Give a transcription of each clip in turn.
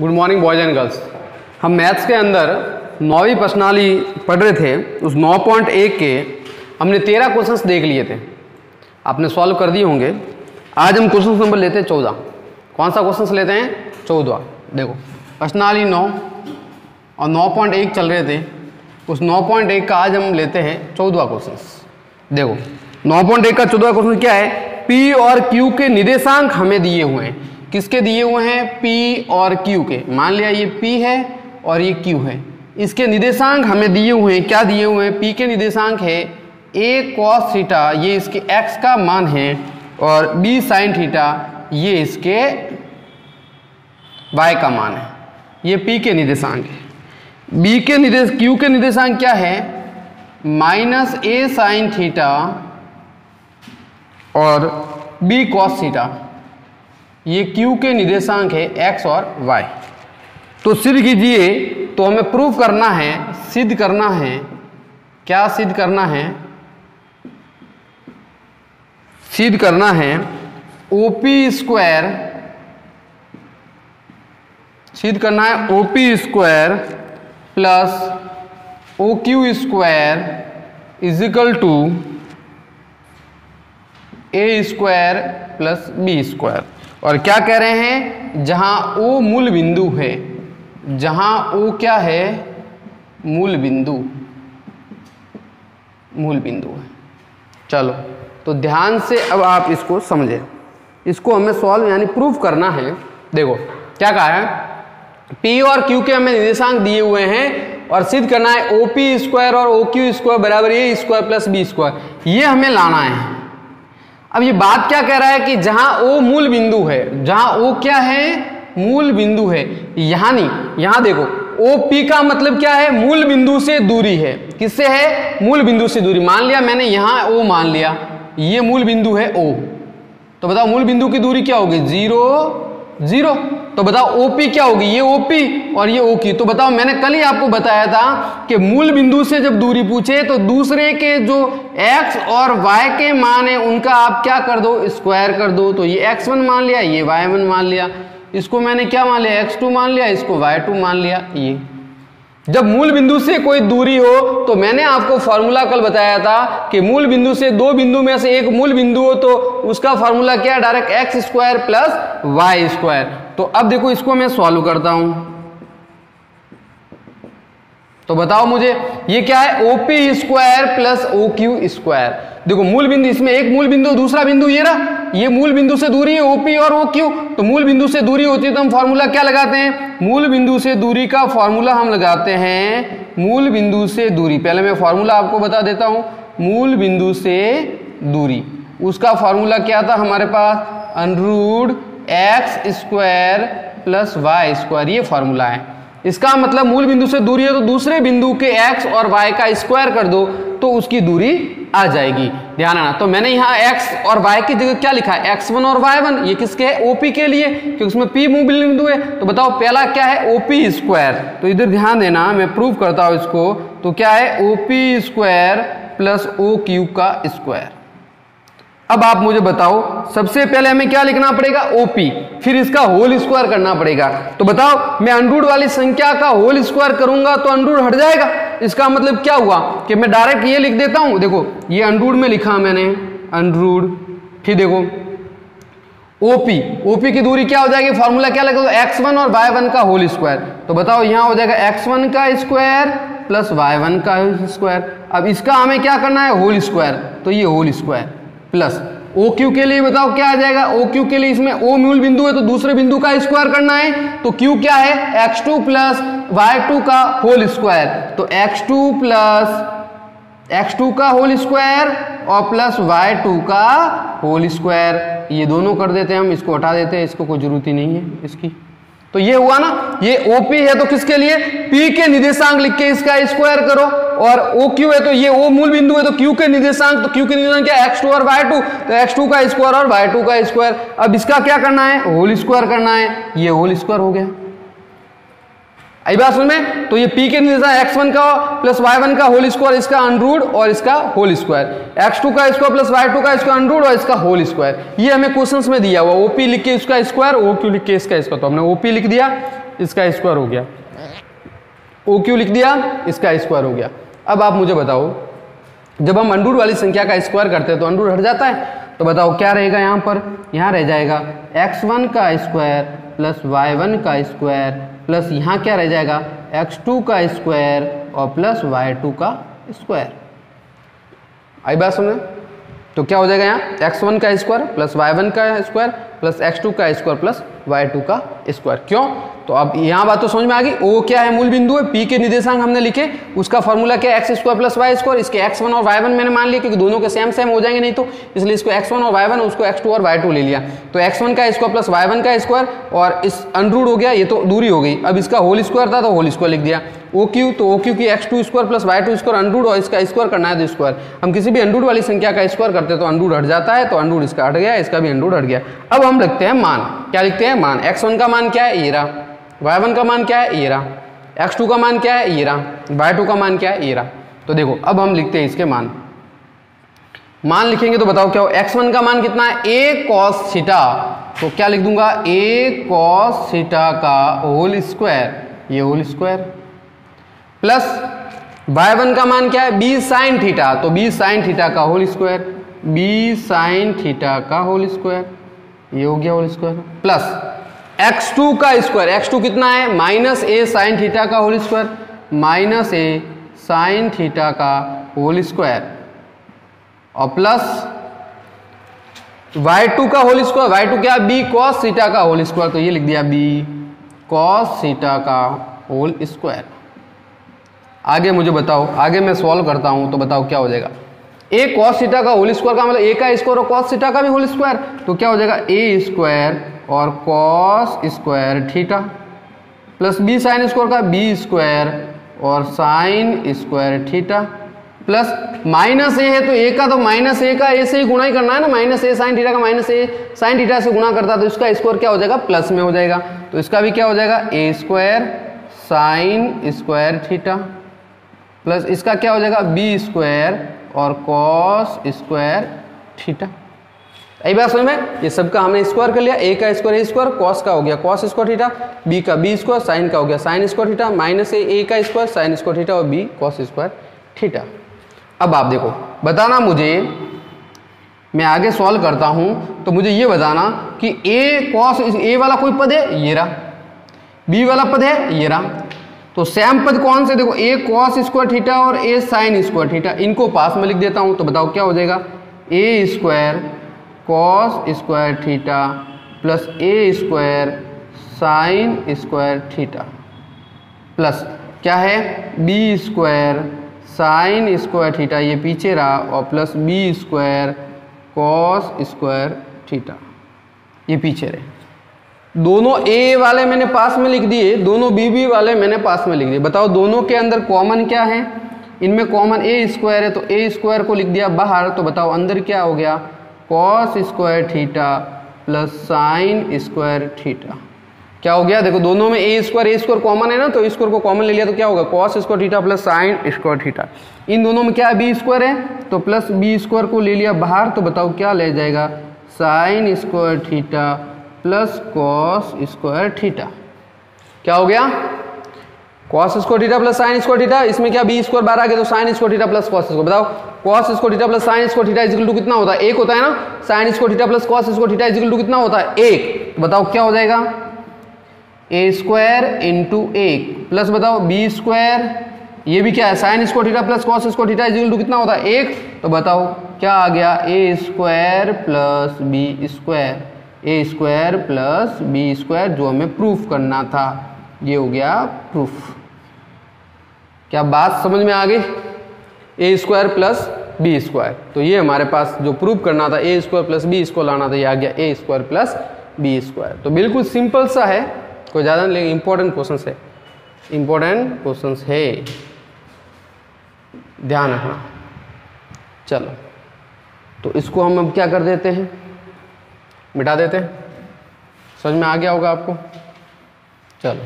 Good morning boys and girls हम maths के अंदर नौवीं प्रश्नाली पढ़ रहे थे, उस 9.1 के हमने तेरह क्वेश्चंस देख लिए थे। आपने सॉल्व कर दिए होंगे। आज हम क्वेश्चन नंबर लेते हैं चौदह। कौन सा क्वेश्चंस लेते हैं? चौदह। देखो प्रश्नाली नौ और 9.1 चल रहे थे। उस 9.1 का आज हम लेते हैं चौदह क्वेश्चन देखो 9.1 का चौदह क्वेश्चन क्या है? पी और क्यू के निर्देशांक हमें दिए हुए हैं। किसके दिए हुए हैं? P और Q के। मान लिया ये P है और ये Q है। इसके निर्देशांक हमें दिए हुए हैं। क्या दिए हुए हैं? P के निर्देशांक है A cos थीटा ये इसके x का मान है और B sin थीटा ये इसके y का मान है। ये P के निर्देशांक है। B के निर्देश, Q के निर्देशांक क्या है? माइनस ए साइन थीटा और बी कॉस थीटा ये Q के निर्देशांक है X और Y तो सिद्ध कीजिए तो हमें प्रूव करना है, सिद्ध करना है। क्या सिद्ध करना है? सिद्ध करना है OP स्क्वायर सिद्ध करना है OP square plus OQ square equal to A square plus B square और क्या कह रहे हैं? जहाँ ओ मूल बिंदु है। जहाँ ओ क्या है? मूल बिंदु। मूल बिंदु है। चलो तो ध्यान से अब आप इसको समझें। इसको हमें सॉल्व यानी प्रूफ करना है। देखो, क्या कहा है? P और Q के हमें निर्देशांक दिए हुए हैं और सिद्ध करना है OP स्क्वायर और OQ स्क्वायर बराबर A square plus B square ये हमें लाना है। अब ये बात क्या कह रहा है कि जहाँ ओ मूल बिंदु है, जहाँ ओ क्या है? मूल बिंदु है। यहाँ नहीं, यहाँ देखो ओ पी का मतलब क्या है? मूल बिंदु से दूरी है। किससे है? मूल बिंदु से दूरी। मान लिया मैंने, यहाँ ओ मान लिया। ये मूल बिंदु है ओ तो बताओ, मूल बिंदु की दूरी क्या होगी? Zero zero. तो बताओ ओपी क्या होगी? ये ओपी और ये ओकी तो बताओ, मैंने कल ही आपको बताया था कि मूल बिंदु से जब दूरी पूछे तो दूसरे के जो एक्स और वाई के मान है, उनका आप क्या कर दो? स्क्वायर कर दो। तो ये एक्स वन मान लिया, ये वाई वन मान लिया। इसको मैंने क्या मान लिया? एक्स टू मान लिया, इसको वाई टू मान लिया। ये। जब मूल बिंदु से कोई दूरी हो तो मैंने आपको फॉर्मूला कल बताया था कि मूल बिंदु से दो बिंदु में से एक मूल बिंदु हो तो उसका फॉर्मूला क्या? है direct X square plus Y square तो अब देखो, इसको मैं सॉल्व करता हूँ। तो बताओ मुझे, ये क्या है? OP square plus O Q square देखो, मूल बिंदु, इसमें एक मूल बिंदु, दूसरा बिंदु, ये रहा ये मूल बिंदु से दूरी है ओपी और ओ क्यू तो मूल बिंदु से दूरी होती है तो हम फॉर्मूला क्या लगाते हैं? मूल बिंदु से दूरी का फॉर्मूला हम लगाते हैं मूल बिंदु से दूरी. पहले मैं फॉर्मूला आपको बता देता हूँ. मूल बिंदु से दूरी. उसका फॉर्मूला क्या था हमारे पास? Under root X square plus Y square ये फॉर्मूला है। इसका मतलब मूल बिंदु से दूरी है तो दूसरे बिंदु के x और y का स्क्वायर कर दो तो उसकी दूरी आ जाएगी। ध्यान आना। तो मैंने यहाँ x और y की जगह क्या लिखा? है x1 और y1 ये किसके? है OP के लिए, क्योंकि उसमें P मूल बिंदु है। तो बताओ, पहला क्या है? OP स्क्वायर तो इधर ध्यान देना, मैं प्रूव करता हूँ इसको। तो क्या है? OP square plus O Q का स्क्वायर अब आप मुझे बताओ, सबसे पहले हमें क्या लिखना पड़ेगा? ओपी फिर इसका होल स्क्वायर करना पड़ेगा। तो बताओ, मैं अंडरूड वाली संख्या का होल स्क्वायर करूँगा तो अंडरूड हट जाएगा? इसका मतलब क्या हुआ? कि मैं डायरेक्ट ये लिख देता हूँ। देखो, ये अंडरूड में लिखा मैंने अंडरूड फिर देखो ओपी ओपी की दूरी क्या हो जाएगी? फॉर्मूला क्या लगेगा एक्स वन और वाई वन का होल स्क्वायर तो बताओ, यहाँ हो जाएगा एक्स वन का स्क्वायर प्लस वाई वन का स्क्वायर अब इसका हमें क्या करना है? होल स्क्वायर तो ये whole square plus O Q के लिए बताओ क्या आ जाएगा? ओ क्यू के लिए इसमें ओ मूल बिंदु है तो दूसरे बिंदु का स्क्वायर करना है। तो क्यू क्या है? X two plus Y two का होल स्क्वायर तो X two plus X two का होल स्क्वायर और प्लस वाई टू का होल स्क्वायर ये दोनों कर देते हैं हम, इसको हटा देते हैं, इसको कोई ज़रूरत ही नहीं है इसकी। तो ये हुआ ना, ये ओपी है तो किसके लिए? पी के निदेशांक लिख के इसका स्क्वायर करो। और क्यू है तो ये ओ मूल बिंदु है तो क्यू के निदेशांक तो क्यू के निदेशांक क्या एक्स टू और वाई टू तो एक्स टू का स्क्वायर और वाई टू का स्क्वायर अब इसका क्या करना है? होल स्क्वायर करना है। ये होल स्क्वायर हो गया। आई बात समझ में? तो ये पी के निर्देशांक एक्स वन का प्लस वाई वन का होल स्क्वायर इसका अनरूड और इसका होल स्क्वायर एक्स टू का स्क्वायर प्लस वाई टू का इसका अनरूड और इसका होल स्क्वायर ये हमें क्वेश्चन में दिया हुआ ओपी लिख के इसका स्क्वायर ओ क्यू लिख के इसका स्क्वायर तो हमने ओपी लिख दिया, इसका स्क्वायर हो गया। ओ क्यू लिख दिया, इसका स्क्वायर हो गया। अब आप मुझे बताओ, जब हम अंडूर वाली संख्या का स्क्वायर करते हैं तो अंडूर हट जाता है? तो बताओ, क्या रहेगा यहाँ पर? यहाँ रह जाएगा x1 का स्क्वायर प्लस y1 का स्क्वायर प्लस यहाँ क्या रह जाएगा? X2 का स्क्वायर और प्लस y2 का स्क्वायर आई बात सुनो तो क्या हो जाएगा यहाँ? X1 का स्क्वायर प्लस y1 का स्क्वायर प्लस एक्स टू का स्क्वायर प्लस वाई टू का स्क्वायर। क्यों? तो अब यहाँ बात तो समझ में आ गई। ओ क्या है? मूल बिंदु है। पी के निर्देशांक हमने लिखे। उसका फॉर्मूला क्या है? X square plus Y square इसके एक्स वन और वाई वन मैंने मान लिया क्योंकि दोनों के सेम सेम हो जाएँगे, नहीं तो। इसलिए इसको एक्स वन और वाई वन उसको एक्स टू और वाई टू ले लिया। तो एक्स वन का स्क्वायर प्लस वाई वन का स्क्वायर और इस अनरूड हो गया। ये तो दूरी हो गई। अब इसका होल स्क्वायर था तो होल स्क्वायर लिख दिया। ओ क्यू तो ओ क्यू की X two square plus Y two square under root और इसका स्क्वायर करना है तो स्क्वायर हम किसी भी अनरूड वाली संख्या का स्क्वायर करते हैं तो अनरूड हट जाता है तो अनरूड इसका हट गया, इसका भी अनरूड हट गया। अब हम लिखते हैं मान। क्या लिखते हैं? मान। एक्स वन का मान क्या है? ये वाई वन का मान क्या है? ये एक्स टू का मान क्या है? ये वाई टू का मान क्या है? ये रहा। तो देखो, अब हम लिखते हैं इसके मान। मान लिखेंगे तो बताओ क्या हो? एक्स वन का मान कितना है? ए कॉस थीटा तो क्या लिख दूँगा? ए कॉस थीटा का होल स्क्वायर ये whole square plus Y one का मान क्या है? बी साइन थीटा तो बी साइन थीटा का whole square B sine theta का होल स्क्वायर ये हो गया होल स्क्वायर प्लस x2 का स्क्वायर x2 कितना है? माइनस ए साइन थीटा का whole square minus A sine theta का होल स्क्वायर और प्लस y2 का होल स्क्वायर y2 क्या? B cos थीटा का होल स्क्वायर तो ये लिख दिया b cos थीटा का होल स्क्वायर आगे मुझे बताओ, आगे मैं सॉल्व करता हूँ तो बताओ क्या हो जाएगा। ए कॉस सीटा का होल स्क्वायर का मतलब ए का स्क्वायर और कॉस थीटा का भी होल स्क्वायर तो क्या हो जाएगा? ए स्क्वायर और cos square theta plus B sine square का बी स्क्वायर और sine square theta plus minus A है तो ए का तो माइनस ए का ए से ही गुणा ही करना है ना? माइनस ए साइन थीटा का माइनस ए साइन थीटा से गुणा करता तो इसका स्क्वायर क्या हो जाएगा? प्लस में हो जाएगा। तो इसका भी क्या हो जाएगा? A square sine square theta plus इसका क्या हो जाएगा? बी स्क्वायर और कॉस स्क्वायर थीटा यही बात समझ में? ये सबका हमने स्क्वायर कर लिया। ए का स्क्वायर ए स्क्वायर कॉस का हो गया। कॉस स्क्वायर थीटा बी का बी स्क्वायर साइन का हो गया। Sine square theta minus A A का स्क्वायर साइन स्क्वायर थीटा और बी कॉस स्क्वायर थीटा अब आप देखो, बताना मुझे, मैं आगे सॉल्व करता हूँ तो मुझे ये बताना कि ए कॉस ए वाला कोई पद है? ये रहा। बी वाला पद है? ये रहा। तो सेम पद कौन से? देखो ए कॉस स्क्वायर थीटा और ए साइन स्क्वायर थीटा इनको पास में लिख देता हूँ तो बताओ क्या हो जाएगा? A square cos square theta plus A square sine square theta plus क्या है? B square sine square theta ये पीछे रहा, और plus B square cos square theta ये पीछे रहे। दोनों ए वाले मैंने पास में लिख दिए, दोनों बी बी वाले मैंने पास में लिख दिए। बताओ दोनों के अंदर कॉमन क्या है? इनमें कॉमन ए स्क्वायर है तो ए स्क्वायर को लिख दिया बाहर तो बताओ अंदर क्या हो गया? Cos square theta plus sine square theta क्या हो गया? देखो दोनों में a square a square common है ना तो स्क्वायर को कॉमन ले लिया तो क्या होगा? Cos square theta plus sine square theta इन दोनों में क्या बी स्क्वायर है? तो प्लस बी स्क्वायर को ले लिया बाहर तो बताओ क्या ले जाएगा? Sine square theta plus cos square theta. क्या हो गया? Cos square theta plus sine square theta, इसमें क्या बी स्क्वायर आ गया तो sine square theta plus cos square. बताओ, cos square theta plus sine square theta equal to कितना होता है? एक होता है ना? Sine square theta plus cos square theta equal to कितना होता है? एक। बताओ, क्या हो जाएगा? ए स्क्वायर इंटू एक। प्लस बताओ बी स्क्वायर, ये भी क्या है? Sine square theta plus cos square theta equal to कितना होता है? एक। तो बताओ, क्या आ गया? A square plus b square. A square plus b square जो हमें प्रूफ करना था, ये हो गया प्रूफ क्या बात समझ में आ गई? A square plus b square तो ये हमारे पास जो प्रूफ करना था a square plus b square लाना था, ये आ गया a square plus b square तो बिल्कुल सिंपल सा है, कोई ज़्यादा नहीं, लेकिन इंपॉर्टेंट क्वेश्चन है। इंपॉर्टेंट क्वेश्चन है। ध्यान रखना। चलो। तो इसको हम अब क्या कर देते हैं? मिटा देते समझ में आ गया होगा आपको? चलो।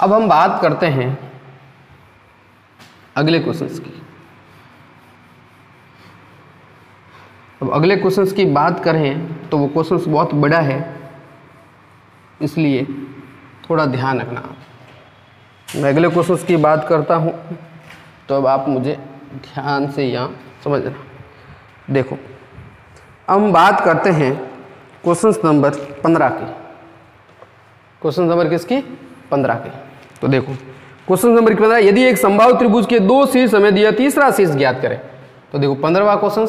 अब हम बात करते हैं अगले क्वेश्चंस की। अब अगले क्वेश्चंस की बात करें तो वो क्वेश्चंस बहुत बड़ा है, इसलिए थोड़ा ध्यान रखना। मैं अगले क्वेश्चंस की बात करता हूँ। तो अब आप मुझे ध्यान से यहाँ समझना देखो, हम बात करते हैं क्वेश्चन नंबर पंद्रह की। क्वेश्चन नंबर किसकी? पंद्रह की। तो देखो क्वेश्चन नंबर पंद्रह, यदि एक संभाव त्रिभुज के दो शीर्ष हमें दिया, तीसरा शीर्ष ज्ञात करें। तो देखो, पंद्रहवा क्वेश्चन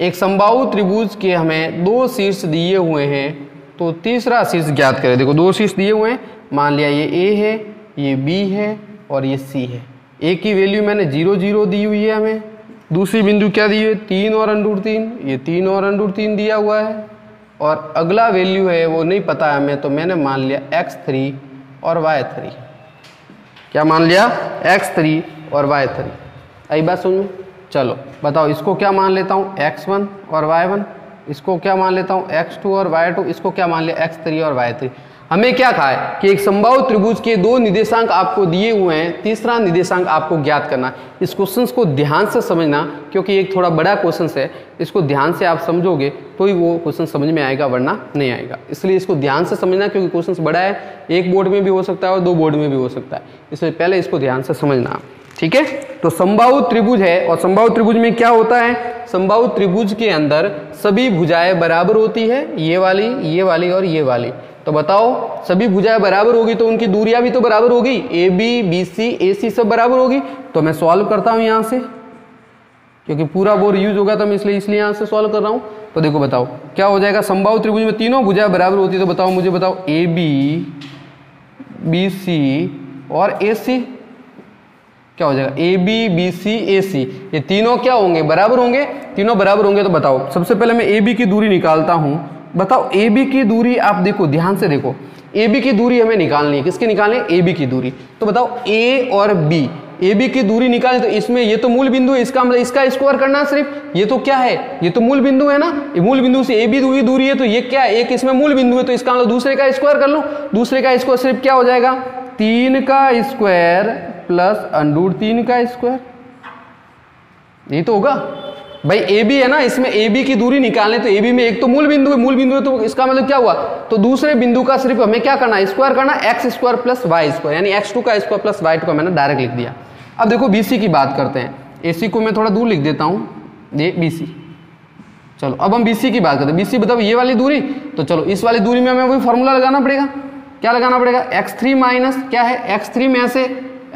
एक संभाव त्रिभुज के हमें दो शीर्ष दिए हुए हैं तो तीसरा शीर्ष ज्ञात करें। देखो, दो शीर्ष दिए हुए हैं, मान लिया ये ए है, ये बी है और ये सी है। ए की वैल्यू मैंने ज़ीरो ज़ीरो दी हुई है हमें। दूसरी बिंदु क्या दी है? तीन और अंडूर तीन। ये तीन और अंडूर तीन दिया हुआ है। और अगला वैल्यू है, वो नहीं पता है हमें तो मैंने मान लिया एक्स थ्री और वाई थ्री क्या मान लिया? एक्स थ्री और वाई थ्री आई बात सुन। चलो, बताओ, इसको क्या मान लेता हूँ? एक्स वन और वाई वन इसको क्या मान लेता हूँ? एक्स टू और वाई टू इसको क्या मान लिया? एक्स थ्री और वाई थ्री हमें क्या कहा है कि एक संभाव त्रिभुज के दो निर्देशांक आपको दिए हुए हैं, तीसरा निर्देशांक आपको ज्ञात करना इस क्वेश्चन को ध्यान से समझना, क्योंकि एक थोड़ा बड़ा क्वेश्चन है, इसको ध्यान से आप समझोगे तो ही वो क्वेश्चन समझ में आएगा, वरना नहीं आएगा। इसलिए इसको ध्यान से समझना, क्योंकि क्वेश्चन बड़ा है, एक बोर्ड में भी हो सकता है और दो बोर्ड में भी हो सकता है। इसलिए पहले इसको ध्यान से समझना। ठीक है? तो संभाव त्रिभुज है और संभाव त्रिभुज में क्या होता है? संभाव त्रिभुज के अंदर सभी भुजाएँ बराबर होती है, ये वाली ये वाली और ये वाली। तो बताओ, सभी भुजाएँ बराबर होगी तो उनकी दूरियाँ भी तो बराबर होगी? ए बी बी सी ए सी सब बराबर होगी? तो मैं सॉल्व करता हूँ यहाँ से। क्योंकि पूरा बोर यूज़ होगा तो मैं इसलिए इसलिए यहाँ से सॉल्व कर रहा हूँ। तो देखो बताओ, क्या हो जाएगा? संभाव त्रिभुज में तीनों भुजाएँ बराबर होती है तो बताओ मुझे, बताओ। ए बी बी सी और ए सी क्या हो जाएगा? ए बी बी सी ए सी ये तीनों क्या होंगे? बराबर होंगे? तीनों बराबर होंगे तो बताओ। सबसे पहले मैं ए बी की दूरी निकालता हूँ। बताओ ए बी की दूरी आप देखो, ध्यान से देखो। ए बी की दूरी हमें निकालनी है। किसकी निकालनी है? ए बी की दूरी। तो बताओ ए और बी ए बी की दूरी निकालें तो इसमें ये तो मूल बिंदु है, इसका मतलब इसका स्क्वायर करना सिर्फ़। ये तो क्या है? ये तो मूल बिंदु है ना? ये मूल बिंदु से ए बी दूरी दूरी है तो ये क्या है? एक इसमें मूल बिंदु है तो इसका मतलब दूसरे का स्क्वायर कर लो। दूसरे का स्क्वायर सिर्फ़ क्या हो जाएगा? तीन का स्क्वायर प्लस अंडूर तीन का स्क्वायर। ये तो होगा। भाई, ए बी है ना, इसमें ए बी की दूरी निकालने तो ए बी में एक तो मूल बिंदु है, मूल बिंदु है तो इसका मतलब क्या हुआ? तो दूसरे बिंदु का सिर्फ़ हमें क्या करना है? स्क्वायर करना x square plus y square, यानी एक्स टू का स्क्वायर प्लस वाई टू का मैंने डायरेक्ट लिख दिया। अब देखो बी सी की बात करते हैं। ए सी को मैं थोड़ा दूर लिख देता हूँ। ये बी सी चलो, अब हम बी सी की बात करते हैं। बी सी बताओ, ये वाली दूरी? तो चलो, इस वाली दूरी में हमें वही फॉर्मूला लगाना पड़ेगा। क्या लगाना पड़ेगा? एक्स थ्री माइनस क्या है? एक्स थ्री में से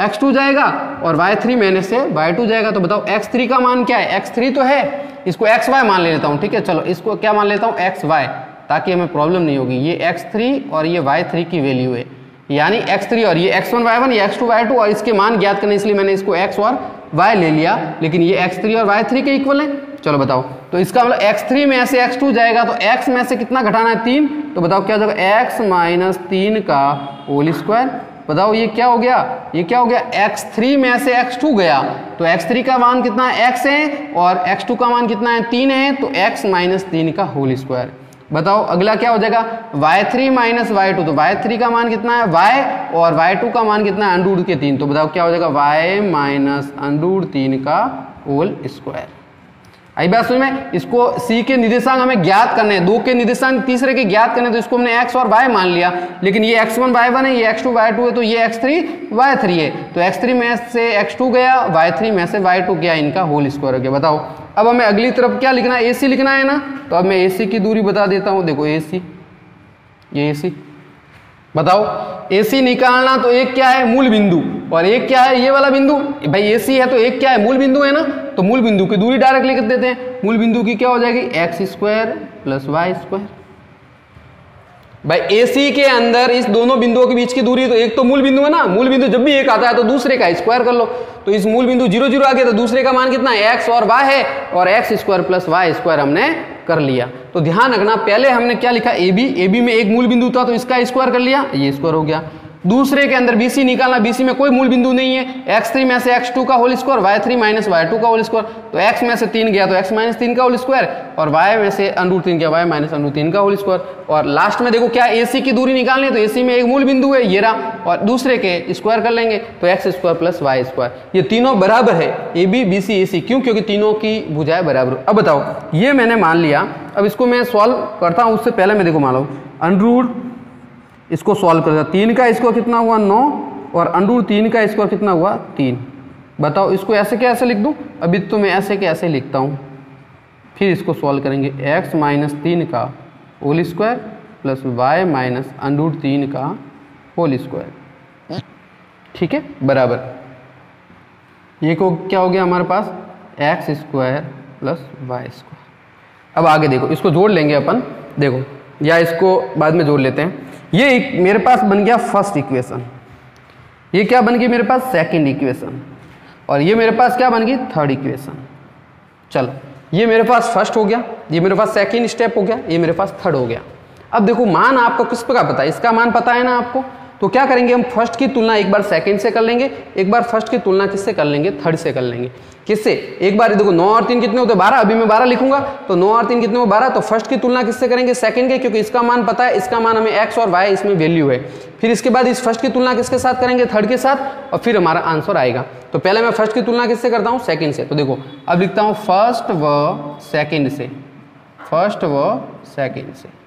एक्स टू जाएगा और वाई थ्री मैंने से वाई टू जाएगा। तो बताओ एक्स थ्री का मान क्या है? एक्स थ्री तो है। इसको एक्स वाई मान ले लेता हूँ, ठीक है? चलो, इसको क्या मान लेता हूँ? एक्स वाई ताकि हमें प्रॉब्लम नहीं होगी। ये एक्स थ्री और ये वाई थ्री की वैल्यू है। यानी एक्स थ्री और ये एक्स वन वाई वन ये एक्स टू वाई टू और इसके मान ज्ञात करने, इसलिए मैंने इसको एक्स और वाई ले लिया। लेकिन ये एक्स थ्री और वाई थ्री के इक्वल है। चलो बताओ। तो इसका मतलब एक्स थ्री में से एक्स टू जाएगा तो एक्स में से कितना घटाना है? तीन। तो बताओ क्या जाएगा? एक्स माइनस तीन का होल स्क्वायर बताओ ये क्या हो गया? ये क्या हो गया? X3 में से x2 गया। तो x3 का मान कितना है? X है और x2 का मान कितना है? तीन है तो x माइनस तीन का होल स्क्वायर बताओ, अगला क्या हो जाएगा? Y3 थ्री माइनस वाई तो y3 का मान कितना है? Y और y2 का मान कितना है? अंडूड के तीन। तो बताओ क्या हो जाएगा? Y माइनस अंडूड तीन का होल स्क्वायर आई बात समझ में, इसको सी के निर्देशांक हमें ज्ञात करने हैं, दो के निर्देशांक तीसरे के ज्ञात करने तो इसको हमने एक्स और वाई मान लिया। लेकिन ये एक्स वन वाई वन है, ये एक्स टू वाई टू है तो ये एक्स थ्री वाई थ्री है। तो एक्स थ्री में से एक्स टू गया वाई थ्री में से वाई टू गया इनका होल स्क्वायर हो गया। बताओ, अब हमें अगली तरफ़ क्या लिखना है? ए सी लिखना है ना? तो अब मैं ए सी की दूरी बता देता हूँ। देखो ए सी ये ए सी बताओ एसी निकालना तो एक क्या है? मूल बिंदु। और एक क्या है? ये वाला बिंदु? भाई एसी है तो एक क्या है? मूल बिंदु है ना? तो मूल बिंदु की दूरी डायरेक्ट लिख देते हैं। मूल बिंदु की क्या हो जाएगी? X square plus y square भाई एसी के अंदर इस दोनों बिंदुओं के बीच की दूरी तो एक तो मूल बिंदु है ना? मूल बिंदु जब भी एक आता है तो दूसरे का स्क्वायर कर लो। तो इस मूल बिंदु ज़ीरो ज़ीरो आ गया तो दूसरे का मान कितना एक्स और वाई है। और x square plus y square हमने कर लिया। तो ध्यान रखना, पहले हमने क्या लिखा? ए बी ए बी में एक मूल बिंदु था तो इसका स्क्वायर कर लिया। ये स्क्वायर हो गया। दूसरे के अंदर बीसी निकालना बीसी में कोई मूल बिंदु नहीं है। एक्स थ्री में से एक्स टू का whole square y three minus y two का होल स्क्वायर तो एक्स में से तीन गया तो एक्स माइनस तीन का होल स्क्वायर और वाई में से अंडू तीन गया वाई माइनस अंडू तीन का होल स्क्वायर और लास्ट में देखो क्या एसी की दूरी निकालनी है तो एसी में एक मूल बिंदु है, ये रहा। और दूसरे के स्क्वायर कर लेंगे तो x square plus y square ये तीनों बराबर है ए बी बी सी ए सी क्यों? क्योंकि तीनों की भुजाएँ बराबर अब बताओ, ये मैंने मान लिया। अब इसको मैं सॉल्व करता हूँ, उससे पहले मैं देखो मान लो अनरूड इसको सॉल्व कर तीन का स्कोर कितना हुआ? नौ। और अंडूर तीन का स्कोर कितना हुआ? तीन। बताओ, इसको ऐसे कैसे लिख दूँ? अभी तो मैं ऐसे कैसे लिखता हूँ। फिर इसको सॉल्व करेंगे। एक्स माइनस तीन का whole square plus y minus under root तीन का होल स्क्वायर ठीक है? बराबर। ये को क्या हो गया हमारे पास? X square plus y square अब आगे देखो, इसको जोड़ लेंगे अपन। देखो, या इसको बाद में जोड़ लेते हैं। ये एक मेरे पास बन गया फ़र्स्ट इक्वेशन ये क्या बन गई मेरे पास? सेकंड इक्वेशन और ये मेरे पास क्या बन गई? थर्ड इक्वेशन चलो, ये मेरे पास फ़र्स्ट हो गया, ये मेरे पास सेकंड स्टेप हो गया, ये मेरे पास थर्ड हो गया. अब देखो, मान आपको किस प्रकार पता है? इसका मान पता है ना आपको? तो क्या करेंगे हम फ़र्स्ट की तुलना एक बार सेकंड से कर लेंगे, एक बार फ़र्स्ट की तुलना किससे कर लेंगे? थर्ड से कर लेंगे। किससे? एक बार देखो, नौ और तीन कितने होते हैं? बारह। अभी मैं बारह लिखूँगा तो नौ और तीन कितने हो? बारह। तो फ़र्स्ट की तुलना किससे करेंगे? सेकंड के, क्योंकि इसका मान पता है, इसका मान हमें एक्स और वाई इसमें वैल्यू है। फिर इसके बाद इस फ़र्स्ट की तुलना किसके साथ करेंगे? थर्ड के साथ, और फिर हमारा आंसर आएगा। तो पहले मैं फ़र्स्ट की तुलना किससे करता हूँ? सेकेंड से। तो देखो, अब लिखता हूँ फ़र्स्ट व सेकेंड से। फ़र्स्ट व सेकेंड से।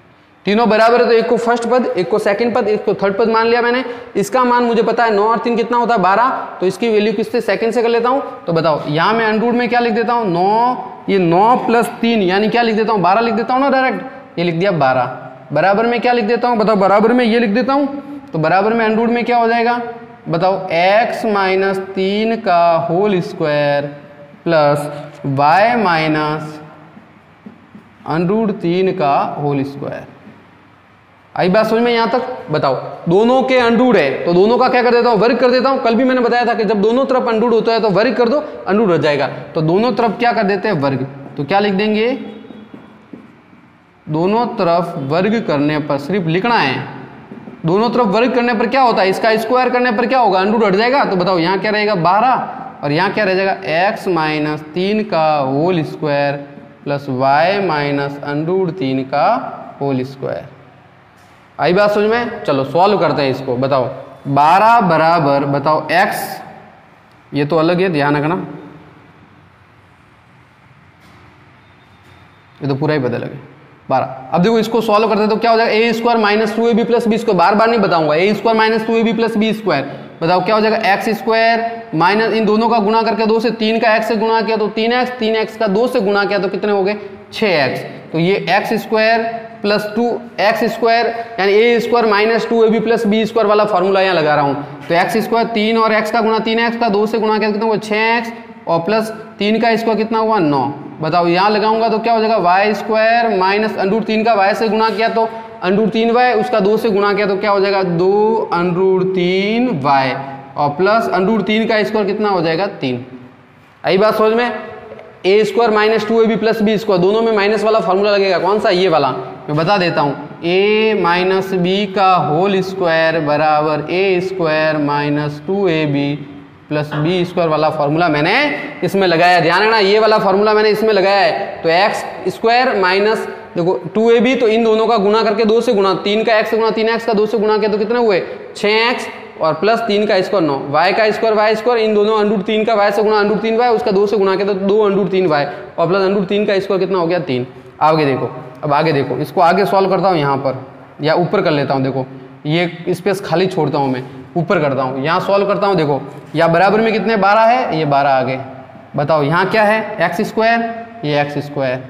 तीनों बराबर है तो एक को फ़र्स्ट पद, एक को सेकंड पद, एक को थर्ड पद मान लिया मैंने। इसका मान मुझे पता है नौ और तीन कितना होता है? बारह। तो इसकी वैल्यू किससे? सेकंड से कर लेता हूँ। तो बताओ, यहाँ मैं अंडरूड में क्या लिख देता हूँ? नौ। ये नौ प्लस तीन, यानी क्या लिख देता हूँ? बारह लिख देता हूँ ना डायरेक्ट ये लिख दिया बारह। बराबर में क्या लिख देता हूँ? बताओ, बराबर में ये लिख देता हूँ। तो बराबर में अंडरूड में क्या हो जाएगा? बताओ एक्स माइनस तीन का whole square plus y minus under root तीन का होल स्क्वायर आई बात समझ में यहाँ तक? बताओ। दोनों के अंडूड है तो दोनों का क्या कर देता हूँ? वर्ग कर देता हूँ। कल भी मैंने बताया था कि जब दोनों तरफ़ अंडूड होता है तो वर्ग कर दो अंडूड हो जाएगा। तो दोनों तरफ़ क्या कर देते हैं? वर्ग। तो क्या लिख देंगे? दोनों तरफ़ वर्ग करने पर सिर्फ़ लिखना है। दोनों तरफ़ वर्ग करने पर क्या होता है? इसका स्क्वायर करने पर क्या होगा? अंडूड हट जाएगा। तो बताओ, यहाँ क्या रहेगा? बारह। और यहाँ क्या रह जाएगा? एक्स माइनस तीन का whole square plus y minus under root तीन का होल स्क्वायर आई बात समझ में? चलो सॉल्व करते हैं इसको, बताओ। बारह बराबर, बताओ एक्स ये तो अलग है, ध्यान रखना। ये तो पूरा ही बदल है बारह। अब देखो, इसको सॉल्व करते हैं तो क्या हो जाएगा? A square minus two a b plus b square बार बार नहीं बताऊँगा। A square minus two a b plus b square बताओ, क्या हो जाएगा? एक्स स्क्वायर माइनस इन दोनों का गुणा करके दो से तीन का एक्स से गुणा किया तो तीन एक्स तीन एक्स का दो से गुणा किया तो कितने हो गए? छः एक्स तो ये x square plus two x square, यानी a square minus two a b plus b square वाला फॉर्मूला यहाँ लगा रहा हूँ। तो एक्स स्क्वायर तीन और एक्स का गुना तीन एक्स का, दो से गुना क्या कितना हुआ? छः एक्स, और प्लस तीन का स्क्वायर कितना हुआ? नौ। बताओ, यहाँ लगाऊँगा तो क्या हो जाएगा? वाई स्क्वायर माइनस अंडूर तीन का वाई से गुना किया तो अंडूर तीन वाई, उसका दो से गुना किया तो क्या हो जाएगा? दो अंडूर तीन वाई, और प्लस अंडूर तीन का स्क्वायर कितना हो जाएगा? तीन। आई बात समझ में? A square minus two a b plus b square दोनों में माइनस वाला फॉर्मूला लगेगा। कौन सा? ये वाला। मैं बता देता हूँ। ए माइनस बी का होल स्क्वायर बराबर a square minus two a b plus b square वाला फॉर्मूला मैंने इसमें लगाया। ध्यान रखना, ये वाला फॉर्मूला मैंने इसमें लगाया है। तो एक्स स्क्वायर माइनस देखो टू ए बी तो इन दोनों का गुना करके दो से गुना तीन का एक्स गुना तीन एक्स का दो से गुना किया तो कितने हुए? छः एक्स और प्लस तीन का स्क्वायर नौ। वाई का स्क्वायर वाई स्क्वायर इन दोनों अंडूर तीन का वाई से गुना अंडूर तीन वाई उसका दो से गुना किया तो दो अंडूर तीन वाई और प्लस अंडूर तीन का स्क्वायर कितना हो गया? तीन। आगे देखो, अब आगे देखो, इसको आगे सॉल्व करता हूँ यहाँ पर, या ऊपर कर लेता हूँ, देखो। ये स्पेस खाली छोड़ता हूँ मैं, ऊपर करता हूँ। यहाँ सॉल्व करता हूँ, देखो, या बराबर में कितने बारह है? ये बारह आगे। बताओ, यहाँ क्या है? एक्स स्क्वायर ये एक्स स्क्वायर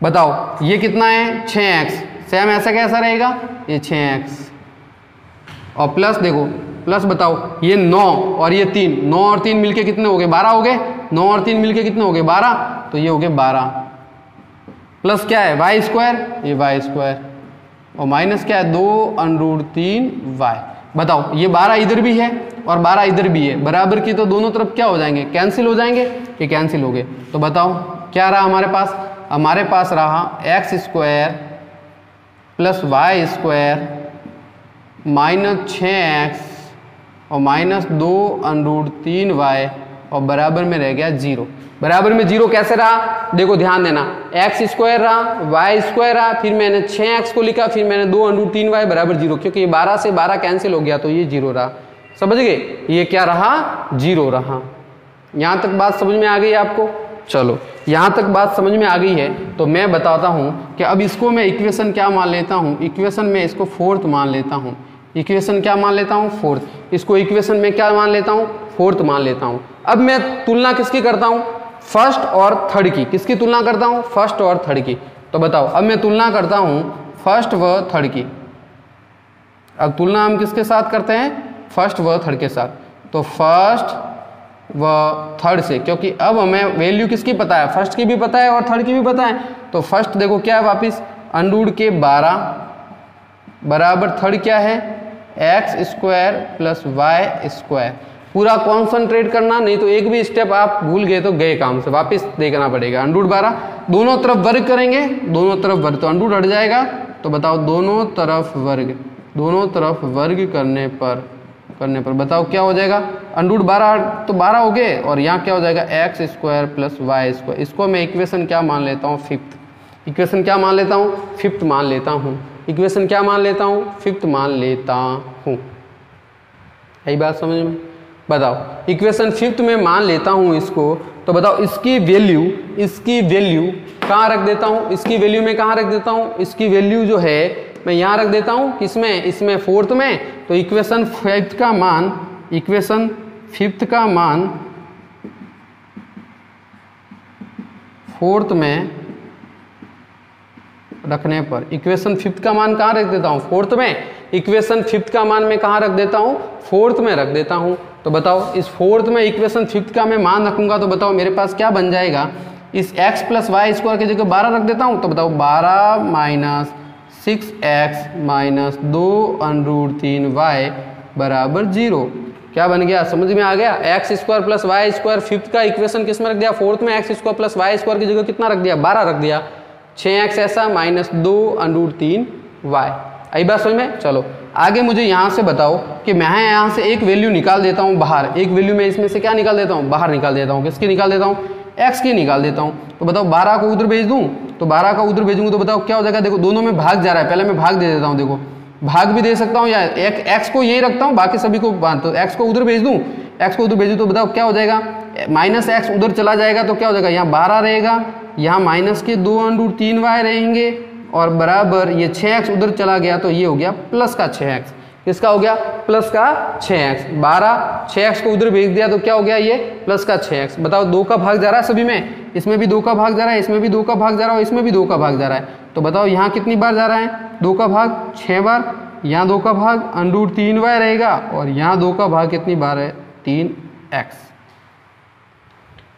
बताओ, ये कितना है? छः एक्स सेम ऐसा कैसा रहेगा? ये छः एक्स और प्लस देखो प्लस बताओ, ये नौ और ये तीन, नौ और तीन मिलके कितने हो गए? बारह हो गए? नौ और तीन मिलके कितने हो गए? बारह तो ये हो गए बारह। प्लस क्या है? वाई स्क्वायर ये वाई स्क्वायर और माइनस क्या है? दो अनरूट तीन वाई बताओ, ये बारह इधर भी है और बारह इधर भी है। बराबर की तो दोनों तरफ़ क्या हो जाएँगे? कैंसिल हो जाएँगे ये कैंसिल हो गए? तो बताओ, क्या रहा हमारे पास? हमारे पास रहा x square plus y square minus छः एक्स और माइनस दो अनरूट तीन वाई और बराबर में रह गया ज़ीरो। बराबर में ज़ीरो कैसे रहा? देखो ध्यान देना एक्स स्क्वायर रहा वाई स्क्वायर रहा, फिर मैंने छः एक्स को लिखा, फिर मैंने दो अंडू तीन वाई बराबर ज़ीरो, क्योंकि ये बारह से बारह कैंसिल हो गया तो ये ज़ीरो रहा। समझ गए? ये क्या रहा? ज़ीरो रहा। यहाँ तक बात समझ में आ गई आपको? चलो, यहाँ तक बात समझ में आ गई है तो मैं बताता हूँ कि अब इसको मैं इक्वेशन क्या मान लेता हूँ? इक्वेशन में इसको फोर्थ मान लेता हूँ। इक्वेशन क्या मान लेता हूँ? फोर्थ। इसको इक्वेशन में क्या मान लेता हूँ? फोर्थ मान लेता हूँ। अब मैं तुलना किसकी करता हूँ? फ़र्स्ट और थर्ड की। किसकी तुलना करता हूँ? फ़र्स्ट और थर्ड की। तो बताओ, अब मैं तुलना करता हूँ फ़र्स्ट व थर्ड की। अब तुलना हम किसके साथ करते हैं? फ़र्स्ट व थर्ड के साथ। तो फ़र्स्ट व थर्ड से, क्योंकि अब हमें वैल्यू किसकी पता है? फ़र्स्ट की भी पता है और थर्ड की भी पता है। तो फ़र्स्ट देखो क्या है वापिस? अंडूड के बारह। बराबर थर्ड क्या है? X square plus y square. पूरा कॉन्सनट्रेट करना, नहीं तो एक भी स्टेप आप भूल गए तो गए काम से, वापस देखना पड़ेगा। अंडूड बारह, दोनों तरफ़ वर्ग करेंगे, दोनों तरफ़ वर्ग तो अंडूड हट जाएगा। तो बताओ, दोनों तरफ़ वर्ग, दोनों तरफ़ वर्ग करने पर करने पर बताओ क्या हो जाएगा? अंडूड बारह तो बारह हो गए, और यहाँ क्या हो जाएगा? X square plus y square. इसको मैं इक्वेशन क्या मान लेता हूँ? फिफ्थ। इक्वेशन क्या मान लेता हूँ? फिफ्थ मान लेता हूँ। इक्वेशन क्या मान लेता हूँ? फिफ्थ मान लेता हूँ। यही बात समझ में? बताओ। इक्वेशन फिफ्थ में मान लेता हूँ इसको तो बताओ इसकी वैल्यू इसकी वैल्यू कहाँ रख देता हूँ? इसकी वैल्यू में कहाँ रख देता हूँ? इसकी वैल्यू जो है, मैं यहाँ रख देता हूँ किसमें? इसमें फोर्थ में। तो इक्वेशन फिफ्थ का मान इक्वेशन फिफ्थ का मान फोर्थ में रखने पर। इक्वेशन फिफ्थ का मान कहाँ रख देता हूँ? फोर्थ में। इक्वेशन फिफ्थ का मान मैं कहाँ रख देता हूँ? फोर्थ में रख देता हूँ। तो बताओ, इस फोर्थ में इक्वेशन फिफ्थ का मैं मान रखूँगा तो बताओ मेरे पास क्या बन जाएगा? इस एक्स प्लस वाई स्क्वायर की जगह बारह रख देता हूँ तो बताओ बारह माइनस सिक्स एक्स माइनस दो अनरूट तीन वाई बराबर ज़ीरो क्या बन गया? समझ में आ गया? X square plus y square fifth का इक्वेशन किसमें रख दिया? फोर्थ में x square plus y square की जगह कितना रख दिया? बारह रख दिया। छः एक्स ऐसा, माइनस दो अनरूट तीन वाई। आई बात समझ में? चलो, आगे मुझे यहाँ से बताओ कि मैं यहाँ से एक वैल्यू निकाल देता हूँ बाहर। एक वैल्यू मैं इसमें से क्या निकाल देता हूँ? बाहर निकाल देता हूँ। किसकी निकाल देता हूँ? एक्स की निकाल देता हूँ। तो बताओ, बारह को उधर भेज दूँ? तो बारह का उधर भेजूँगा तो बताओ, क्या हो जाएगा? देखो, दोनों में भाग जा रहा है। पहले मैं भाग दे देता हूँ, देखो। भाग भी दे सकता हूँ या एक एक्स को यही रखता हूँ, बाकी सभी को तो एक्स को उधर भेज दूँ? एक्स को उधर भेजूँ तो बताओ, क्या हो जाएगा? माइनस एक्स उधर चला जाएगा तो क्या हो जाएगा? यहाँ बारह रहेगा। यहाँ माइनस के दो अंडूर तीन वाई रहेंगे और बराबर ये छः एक्स उधर चला गया तो ये हो गया प्लस का छः एक्स। किसका हो गया? प्लस का छः एक्स। बारह छः एक्स को उधर भेज दिया तो क्या हो गया ये? प्लस का छः एक्स। बताओ, दो का भाग जा रहा है सभी में? इसमें भी दो का भाग जा रहा है, इसमें भी दो का भाग जा रहा है इसमें भी दो का भाग जा रहा है। तो बताओ, यहाँ कितनी बार जा रहा है? दो का भाग छः बार। यहाँ दो का भाग, अंडूर तीन वाई रहेगा और यहाँ दो का भाग कितनी बार है? तीन एक्स।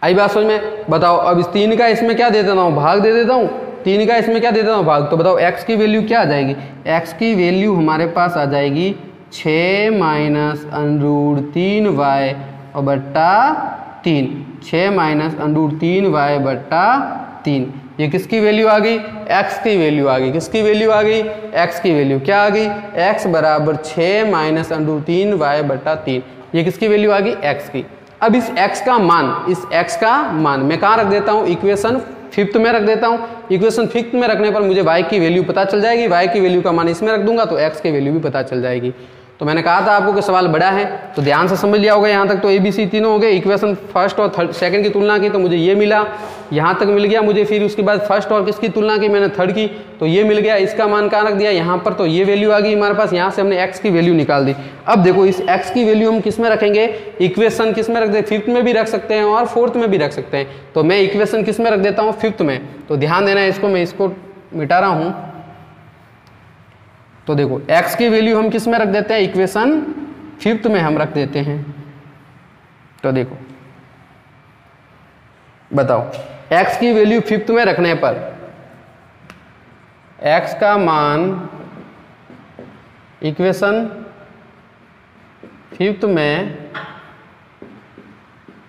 आई बात समझ में? बताओ, अब इस तीन का इसमें क्या दे देता हूँ? भाग दे देता हूँ? तीन का इसमें क्या दे देता हूँ? भाग। तो बताओ एक्स की वैल्यू क्या आ जाएगी? एक्स की वैल्यू हमारे पास आ जाएगी छ माइनस अनरूड तीन वाई और बट्टा तीन। छ माइनस अनरूड तीन वाई बट्टा तीन। ये किसकी वैल्यू आ गई? x की वैल्यू आ गई। किसकी वैल्यू आ गई? x की वैल्यू क्या आ गई? x बराबर छ माइनस अंडू तीन वाई बट्टा तीन। ये किसकी वैल्यू आ गई? x की। अब इस x का मान, इस x का मान, मैं कहाँ रख देता हूँ? इक्वेशन फिफ्थ में रख देता हूँ। इक्वेशन फिफ्थ में रखने पर मुझे y की वैल्यू पता चल जाएगी। y की वैल्यू का मान इसमें रख दूँगा तो x की वैल्यू भी पता चल जाएगी। तो मैंने कहा था आपको कि सवाल बड़ा है तो ध्यान से समझ लिया होगा यहाँ तक तो ए बी सी तीनों हो गए इक्वेशन फ़र्स्ट और थर्ड सेकंड की तुलना की तो मुझे ये मिला। यहाँ तक मिल गया मुझे, फिर उसके बाद फ़र्स्ट और किसकी तुलना की, मैंने थर्ड की तो ये मिल गया, इसका मान कहाँ रख दिया? यहाँ पर तो ये वैल्यू आ गई हमारे पास, यहाँ से हमने एक्स की वैल्यू निकाल दी। अब देखो, इस एक्स की वैल्यू हम किसमें रखेंगे? इक्वेशन किसमें रख दे? फिफ्थ में भी रख सकते हैं और फोर्थ में भी रख सकते हैं। तो मैं इक्वेशन किसमें रख देता हूँ? फिफ्थ में। तो ध्यान देना है इसको, मैं इसको मिटा रहा हूँ। तो देखो, x की वैल्यू हम किसमें रख देते हैं? इक्वेशन फिफ्थ में हम रख देते हैं। तो देखो, बताओ, x की वैल्यू फिफ्थ में रखने पर, x का मान इक्वेशन फिफ्थ में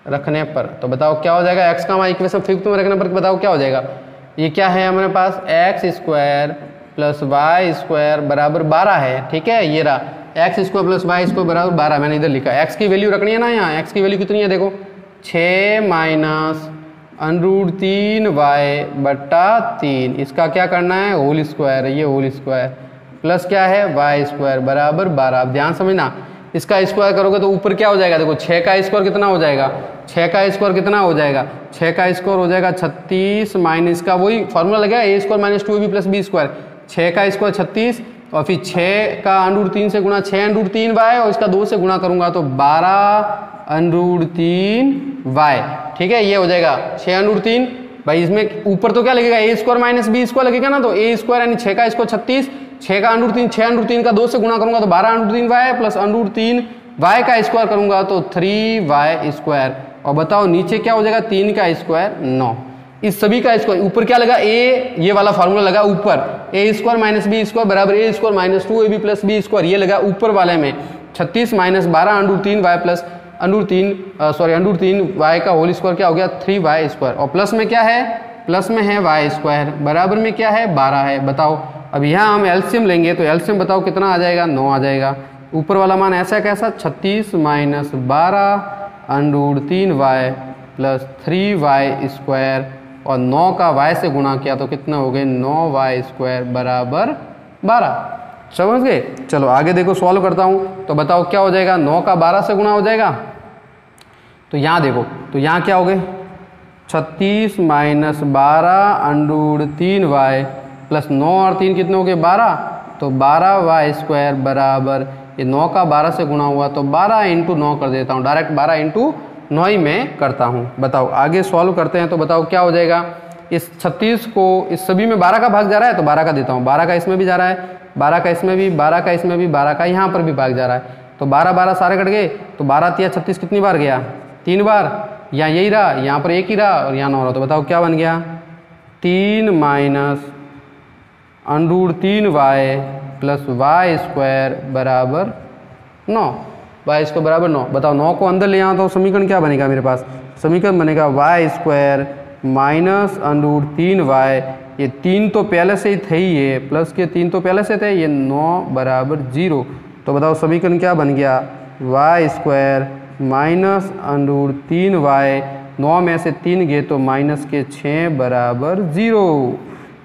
रखने पर तो बताओ क्या हो जाएगा? x का मान इक्वेशन फिफ्थ में रखने पर बताओ क्या हो जाएगा? ये क्या है हमारे पास? X square plus y square बराबर बारह है, ठीक है? ये रहा। X square plus y square बराबर बारह, मैंने इधर लिखा। एक्स की वैल्यू रखनी है ना यहाँ? एक्स की वैल्यू कितनी है, देखो? छः माइनस अनरूट तीन वाई बट्टा तीन। इसका क्या करना है? होल स्क्वायर ये होल स्क्वायर प्लस क्या है? वाई स्क्वायर बराबर बारह। अब ध्यान समझना। इसका स्क्वायर करोगे तो ऊपर क्या हो जाएगा? देखो छः का स्क्वायर कितना हो जाएगा? छः का स्क्वायर कितना हो जाएगा? छः का स्क्वायर हो जाएगा छत्तीस माइनस का वही फॉर्मूला लगेगा a square minus two b plus b square छः का स्क्वायर छत्तीस, और फिर छः का अंडूर तीन से गुणा छः अंडूर तीन वाई और इसका दो से गुणा करूँगा तो बारह अंडूर तीन वाई ठीक है, ये हो जाएगा छः अंडूर तीन। भाई, इसमें ऊपर तो क्या लगेगा? A square minus b square लगेगा ना? तो ए स्क्वायर यानी छः का स्क्वायर छत्तीस छः का अंडूर तीन छः अंडूर तीन का दो से गुणा करूँगा तो बारह अंडूर तीन वाई प्लस अंडूर तीन वाई का स्क्वायर करूँगा तो थ्री वाई स्क्वायर और बताओ, नीचे क्या हो जाएगा? तीन का स्क्वायर नौ। इस सभी का स्क्वायर ऊपर क्या लगा? ए ये वाला फॉर्मूला लगा ऊपर। A square minus b square बराबर a square minus two a b plus b square ये लगा ऊपर वाले में। छत्तीस माइनस बारह अंडूर तीन वाई प्लस अंडूर तीन सॉरी अंडूर तीन वाई का होल स्क्वायर क्या हो गया? थ्री वाई स्क्वायर और प्लस में क्या है? प्लस में है वाई स्क्वायर बराबर में क्या है? बारह है। बताओ। अब यहाँ हम एल्सियम लेंगे तो एल्सियम बताओ कितना आ जाएगा? नौ आ जाएगा। ऊपर वाला मान ऐसा कैसा? छत्तीस माइनस बारह अंडूर तीन y plus three y square और नौ का वाई से गुणा किया तो कितना हो गए? नौ वाई स्क्वायर बराबर बारह। समझ गए? चलो आगे देखो सॉल्व करता हूँ। तो बताओ क्या हो जाएगा? नौ का बारह से गुणा हो जाएगा? तो यहाँ देखो तो यहाँ क्या हो गए? छत्तीस माइनस बारह अंडूड तीन वाई प्लस नौ और तीन कितने हो गए? बारह। तो बारह वाई स्क्वायर बराबर, ये नौ का बारह से गुणा हुआ तो बारह इंटू नौ कर देता हूँ। डायरेक्ट बारह इंटू नौ ही में करता हूँ। बताओ, आगे सॉल्व करते हैं तो बताओ क्या हो जाएगा? इस छत्तीस को, इस सभी में बारह का भाग जा रहा है तो बारह का देता हूँ। बारह का इसमें भी जा रहा है, बारह का इसमें भी, बारह का इसमें भी, बारह का यहाँ पर भी भाग जा रहा है। तो बारह बारह सारे कट गए तो बारह, तिया, छत्तीस कितनी बार गया? तीन बार। यहाँ यही रहा, यहाँ पर एक ही रहा और यहाँ नौ रहा। तो बताओ क्या बन गया? तीन माइनस अंडूर तीन वाई प्लस वाई स्क्वायर बराबर नौ। वाई स्क्वायर बराबर नौ। बताओ, नौ को अंदर ले आओ तो समीकरण क्या बनेगा मेरे पास? समीकरण बनेगा वाई स्क्वायर माइनस अंडूर तीन वाई ये तीन तो पहले से ही थे ही ये प्लस के तीन तो पहले से थे, ये नौ बराबर ज़ीरो। तो बताओ, समीकरण क्या बन गया? वाई स्क्वायर माइनस अंडूर तीन वाई नौ में से तीन गए तो माइनस के छः बराबर ज़ीरो।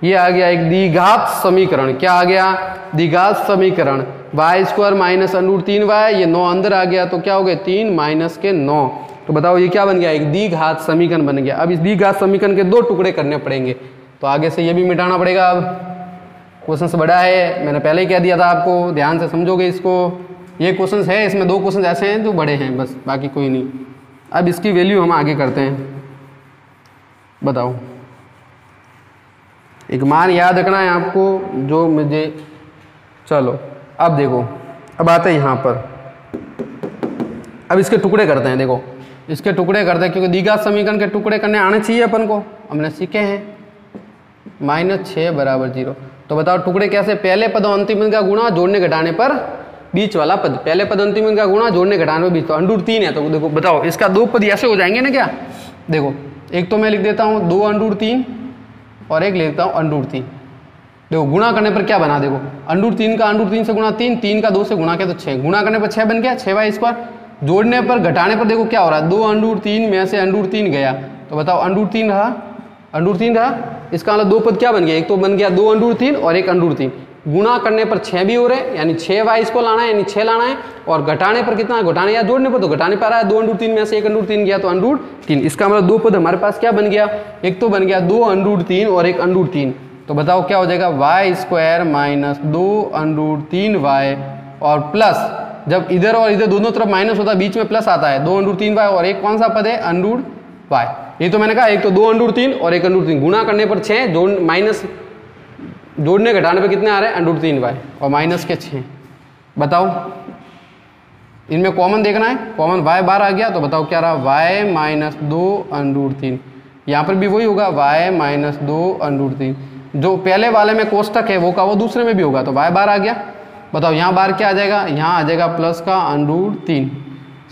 ये आ गया एक द्विघात समीकरण। क्या आ गया? द्विघात समीकरण। वाई स्क्वायर माइनस अंडूर तीन वाई, ये नौ अंदर आ गया तो क्या हो गया तीन माइनस के नौ। तो बताओ, ये क्या बन गया? एक द्विघात समीकरण बन गया। अब इस द्विघात समीकरण के दो टुकड़े करने पड़ेंगे। तो आगे से ये भी मिटाना पड़ेगा अब। क्वेश्चन बड़ा है, मैंने पहले ही कह दिया था आपको, ध्यान से समझोगे इसको। ये क्वेश्चन है, इसमें दो क्वेश्चन ऐसे हैं जो बड़े हैं, बस, बाकी कोई नहीं। अब इसकी वैल्यू हम आगे करते हैं। बताओ। एक मान याद रखना है आपको, जो मुझे चलो। अब देखो, अब आते हैं यहाँ पर। अब इसके टुकड़े करते हैं, देखो। इसके टुकड़े करते हैं, क्योंकि दीघा समीकरण के टुकड़े करने आने चाहिए अपन को। हमने सीखे हैं। माइनस छः बराबर ज़ीरो। तो बताओ, टुकड़े कैसे? पहले पद अंतिम का गुणा जोड़ने घटाने पर बीच वाला पद। पहले पद अंतिम का गुणा जोड़ने घटाने पर बीच तो अंडूर तीन है तो देखो, बताओ, इसका दो पद ऐसे हो जाएँगे ना क्या? देखो, एक तो मैं लिख देता हूँ, दो अंडूर तीन और एक लिखता हूँ, अंडूर तीन। देखो, गुणा करने पर क्या बना? देखो, अंडूर तीन का अंडूर तीन से गुणा तीन तीन का दो से गुणा किया? तो छः गुणा करने पर छः बन गया छः बाई स्क्वायर। जोड़ने पर, घटाने पर देखो क्या हो रहा है? दो अंडूर तीन, में से अंडूर तीन गया। तो बताओ, अंडूर तीन रहा? अंडूर तीन रहा? इसका मतलब दो पद क्या बन गया? एक तो बन गया दो अंडूर तीन और एक अंडूर तीन। गुणा करने पर छः भी हो रहे, यानी छः वाई इसको लाना है, यानी छः लाना है, और घटाने पर कितना? घटाने या जोड़ने पर तो घटाने पर है। दो अंडूर तीन, में से एक अंडूर तीन गया तो अंडूर तीन। इसका मतलब दो पद हमारे पास क्या बन गया? एक तो बन गया दो अंडूर तीन और एक अंडूर तीन। तो बताओ क्या हो जाएगा? वाई स्क्वायर माइनस दो अंडूर तीन वाई और प्लस जब इधर और इधर दोनों तरफ़ माइनस होता है, बीच में प्लस आता है, दो अंडूर तीन वाई और एक कौन सा पद है? अंडूर वाई ये तो मैंने कहा, एक तो दो अंडूर तीन और एक अंडूर तीन। गुणा करने पर छः जोड़ माइनस जोड़ने घटाने पर कितने आ रहे हैं? अंडूर तीन वाई और माइनस के छः बताओ। इनमें कॉमन देखना है। कॉमन वाई बार आ गया तो बताओ क्या रहा? वाई माइनस दो अंडूर तीन। यहाँ पर भी वही होगा वाई माइनस दो अंडूर तीन। जो पहले वाले में कोष्टक है, वो का वो दूसरे में भी होगा तो वाई बार आ गया। बताओ, यहाँ बार क्या आ जाएगा? यहाँ आ जाएगा प्लस का अंडूर तीन।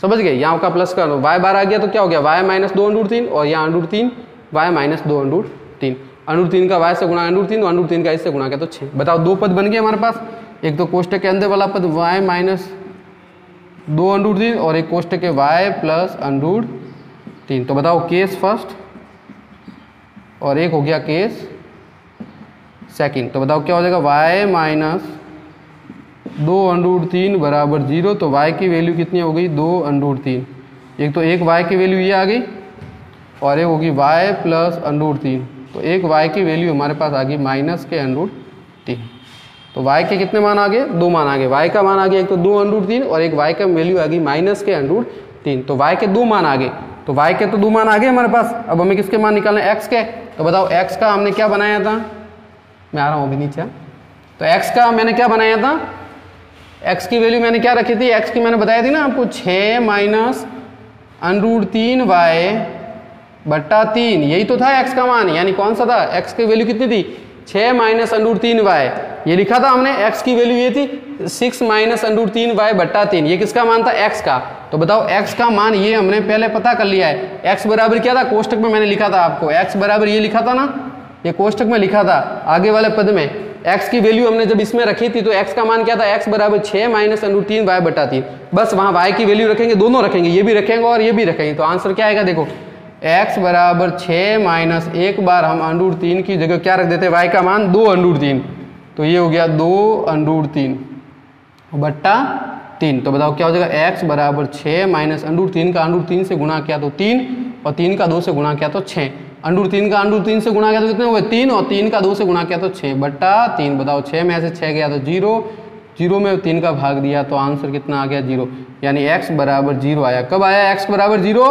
समझ गए? यहाँ का प्लस का वाई बार आ गया तो क्या हो गया? वाई माइनस दो अंडूर तीन और यहाँ अंडूर तीन वाई माइनस दो अंडूर तीन। अंडूर तीन का वाई से गुणा अंडूर तीन अंडूर तीन का इससे गुणा किया तो छः बताओ, दो पद बन गए हमारे पास। एक तो कोष्टक के अंदर वाला पद वाई माइनस दो अंडूर तीन और एक कोष्टक के वाई प्लस अंडूर तीन। तो बताओ केस फ़र्स्ट और एक हो गया केस सेकंड। तो बताओ क्या हो जाएगा? वाई माइनस दो अंडूर तीन बराबर ज़ीरो तो वाई की वैल्यू कितनी हो गई? दो अंडूर तीन। एक तो एक वाई की वैल्यू ये आ गई, और एक होगी वाई प्लस अंडूर तीन। तो एक वाई की वैल्यू हमारे पास आ गई माइनस के अंडूर तीन। तो वाई के कितने मान आ गए? दो मान आ गए। वाई का मान आ गया एक तो दो अंडूर तीन, और एक वाई का वैल्यू आ गई माइनस के अंडूर तीन। तो वाई के दो मान आ गए। तो वाई के तो दो मान आ गए हमारे पास। अब हमें किसके मान निकालना x के। तो बताओ एक्स का हमने क्या बनाया था? मैं आ रहा हूँ अभी नीचे। तो x का मैंने क्या बनाया था? x की वैल्यू मैंने क्या रखी थी? x की मैंने बताया थी ना आपको छः माइनस अंडूर तीन वाई बट्टा तीन। यही तो था x का मान, यानी कौन सा था? x की वैल्यू कितनी थी? छः माइनस अंडूर तीन वाई ये लिखा था हमने, x की वैल्यू ये थी सिक्स माइनस अंडूर तीन वाई बट्टा तीन। ये किसका मान था? x का। तो बताओ, x का मान ये हमने पहले पता कर लिया है। x बराबर क्या था? कोष्टक में मैंने लिखा था आपको। x बराबर ये लिखा था ना ये कोष्टक में लिखा था, आगे वाले पद में, x की वैल्यू हमने जब इसमें रखी थी तो x का मान क्या था? x बराबर छः माइनस अंडूर तीन वाई बट्टा तीन। बस वहाँ y की वैल्यू रखेंगे, दोनों रखेंगे, ये भी रखेंगे और ये भी रखेंगे। तो आंसर क्या आएगा देखो, x बराबर छः माइनस एक बार हम अंडूर तीन की जगह क्या रख देते हैं? y का मान दो अंडूर तीन। तो ये हो गया दो अंडूर तीन बट्टा तीन। तो बताओ क्या हो जाएगा? x बराबर छः माइनस अंडूर तीन का अंडूर तीन से गुणा किया तो तीन, और तीन का दो से गुणा किया तो छः अंडूर तीन का, अंडूर तीन से गुणा किया तो कितने हुए तीन, और तीन का दो से गुणा किया तो छः बट्टा तीन, बताओ छः में से छः गया तो ज़ीरो। ज़ीरो में तीन का भाग दिया तो आंसर कितना आ गया? ज़ीरो। यानी x बराबर ज़ीरो आया। कब आया x बराबर ज़ीरो?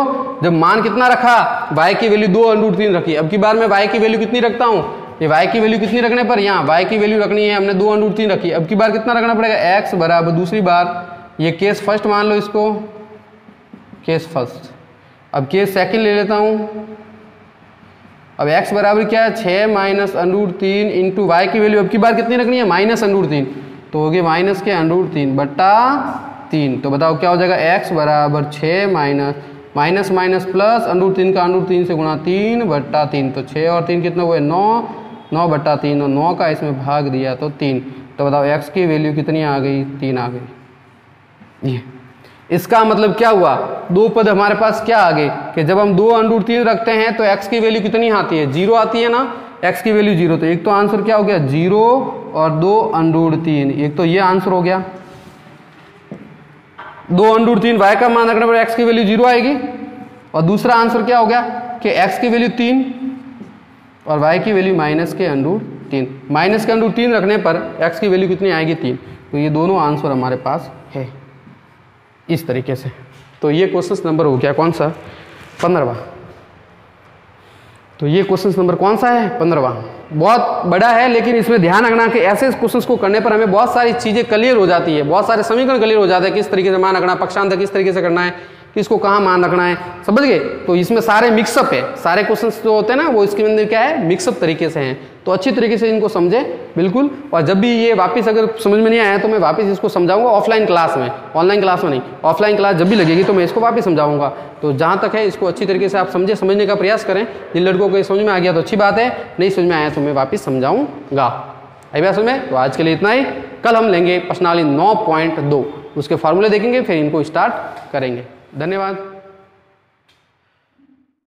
जब मान कितना रखा? वाई की वैल्यू दो, अंडूर तीन रखी। अब की बार मैं y की वैल्यू कितनी रखता हूँ? ये वाई की वैल्यू कितनी रखने पर? यहाँ। वाई की वैल्यू रखनी है, हमने दो अंडूर तीन रखी। अब की बार कितना रखना पड़ेगा? एक्स बराबर, दूसरी बार। ये केस फ़र्स्ट मान लो इसको। केस फ़र्स्ट अब केस सेकंड ले लेता हूँ। अब x बराबर क्या है? छः माइनस अंडूर तीन इंटू वाई की वैल्यू अब की बार कितनी रखनी है? माइनस अंडूर तीन। तो होगी माइनस के अंडूर तीन बट्टा तीन। तो बताओ क्या हो जाएगा? x बराबर छः minus minus minus plus under root तीन का अंडूर तीन से गुणा तीन बट्टा तीन। तो छः और तीन कितना हुए? नौ। नौ बट्टा तीन और नौ का इसमें भाग दिया तो तीन। तो बताओ एक्स की वैल्यू कितनी आ गई? तीन आ गई। ये। इसका मतलब क्या हुआ? दो पद हमारे पास क्या आ गए? कि जब हम दो अंडूर तीन रखते हैं तो x की वैल्यू कितनी आती है? ज़ीरो आती है ना? x की वैल्यू ज़ीरो। तो एक तो आंसर क्या हो गया? ज़ीरो और दो अंडूर तीन। एक तो ये आंसर हो गया। दो अंडूर तीन y का मान रखने पर x की वैल्यू ज़ीरो आएगी। और दूसरा आंसर क्या हो गया? कि x की वैल्यू तीन और y की वैल्यू माइनस के अंडूर तीन। माइनस के अंडूर तीन रखने पर x की वैल्यू कितनी आएगी? तीन। तो ये दोनों आंसर हमारे पास है। इस तरीके से। तो ये क्वेश्चन नंबर हो गया कौन सा? पंद्रवा तो ये क्वेश्चन नंबर कौन सा है? पंद्रवा बहुत बड़ा है, लेकिन इसमें ध्यान रखना कि ऐसे क्वेश्चंस को करने पर हमें बहुत सारी चीज़ें क्लियर हो जाती है, बहुत सारे समीकरण क्लियर हो जाते हैं, किस तरीके से मान रखना, पक्षांतर किस तरीके से करना है। किसको कहाँ मान रखना है? समझ गए? तो इसमें सारे मिक्सअप है। सारे क्वेश्चन जो होते हैं ना, वो इसके अंदर क्या है? मिक्सअप तरीके से हैं। तो अच्छी तरीके से इनको समझे, बिल्कुल। और जब भी ये वापस अगर समझ में नहीं आया तो मैं वापस इसको समझाऊँगा ऑफलाइन क्लास में। ऑनलाइन क्लास में नहीं। ऑफलाइन क्लास जब भी लगेगी तो मैं इसको वापस समझाऊँगा। तो जहाँ तक है, इसको अच्छी तरीके से आप समझे, समझने का प्रयास करें। जिन लड़कों को समझ में आ गया तो अच्छी बात है। नहीं समझ में आया तो मैं वापस समझाऊँगा। आई बात समझ में? तो आज के लिए इतना ही। कल हम लेंगे प्रश्नावली नौ पॉइंट दो। उसके फॉर्मूले देखेंगे, फिर इनको स्टार्ट करेंगे। धन्यवाद।